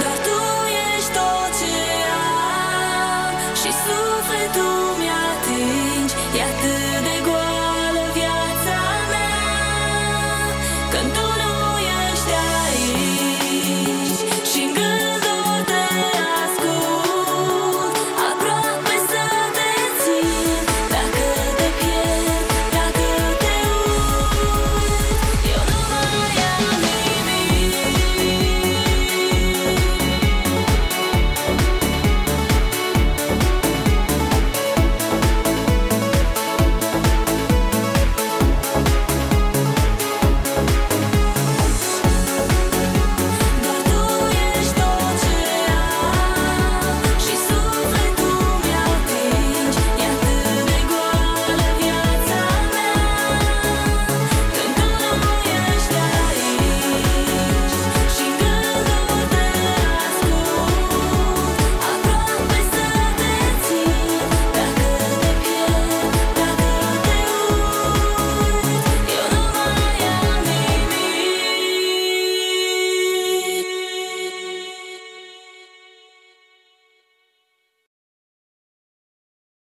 Dar tu